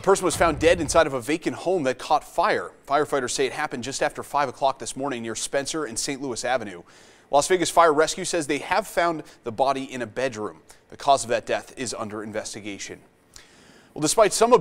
A person was found dead inside of a vacant home that caught fire. Firefighters say it happened just after 5 o'clock this morning near Spencer and St. Louis Avenue. Las Vegas Fire Rescue says they have found the body in a bedroom. The cause of that death is under investigation. Well, despite some